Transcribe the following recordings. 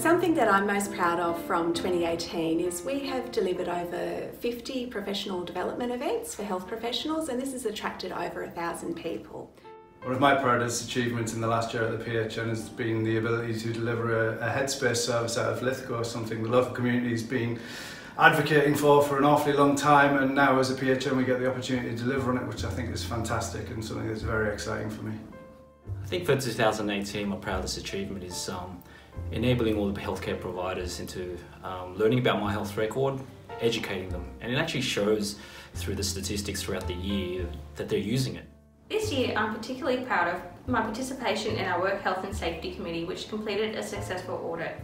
Something that I'm most proud of from 2018 is we have delivered over 50 professional development events for health professionals and this has attracted over a thousand people. One of my proudest achievements in the last year at the PHN has been the ability to deliver a, a headspace service out of Lithgow, something the local community has been advocating for for an awfully long time and now as a PHN we get the opportunity to deliver on it which I think is fantastic and something that's very exciting for me. I think for 2018 my proudest achievement is um, enabling all the healthcare providers into um, learning about my health record, educating them and it actually shows through the statistics throughout the year that they're using it. This year I'm particularly proud of my participation in our Work Health and Safety Committee which completed a successful audit.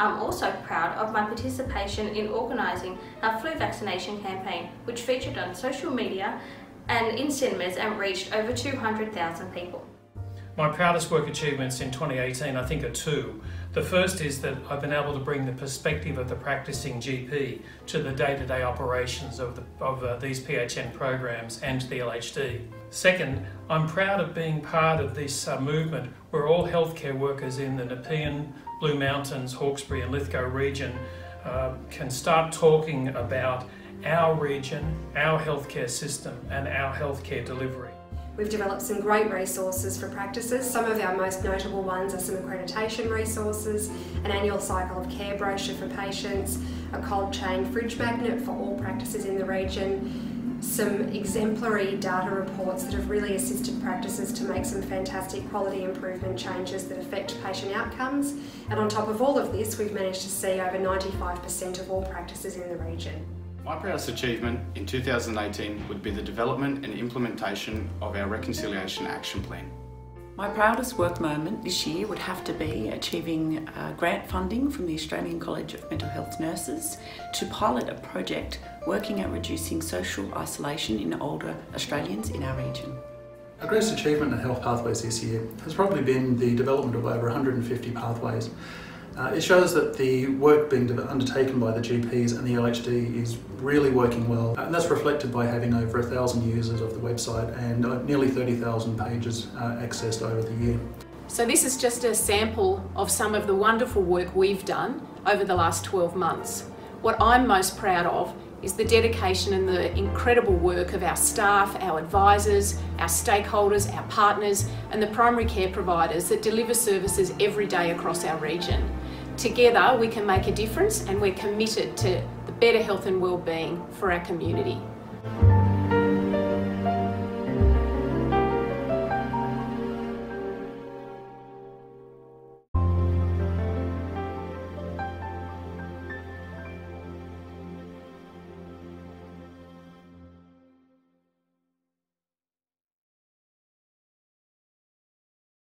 I'm also proud of my participation in organising our flu vaccination campaign which featured on social media and in cinemas and reached over 200,000 people. My proudest work achievements in 2018 I think are two. The first is that I've been able to bring the perspective of the practicing GP to the day-to-day operations of, the, of uh, these PHN programs and the LHD. Second, I'm proud of being part of this uh, movement where all healthcare workers in the Nepean, Blue Mountains, Hawkesbury and Lithgow region uh, can start talking about our region, our healthcare system and our healthcare delivery. We've developed some great resources for practices. Some of our most notable ones are some accreditation resources, an annual cycle of care brochure for patients, a cold chain fridge magnet for all practices in the region, some exemplary data reports that have really assisted practices to make some fantastic quality improvement changes that affect patient outcomes. And on top of all of this, we've managed to see over 95% of all practices in the region. My proudest achievement in 2018 would be the development and implementation of our Reconciliation Action Plan. My proudest work moment this year would have to be achieving uh, grant funding from the Australian College of Mental Health Nurses to pilot a project working at reducing social isolation in older Australians in our region. Our greatest achievement in Health Pathways this year has probably been the development of over 150 pathways uh, it shows that the work being undertaken by the GPs and the LHD is really working well and that's reflected by having over a thousand users of the website and uh, nearly 30,000 pages uh, accessed over the year. So this is just a sample of some of the wonderful work we've done over the last 12 months. What I'm most proud of is the dedication and the incredible work of our staff, our advisors, our stakeholders, our partners and the primary care providers that deliver services every day across our region. Together we can make a difference and we're committed to the better health and well-being for our community.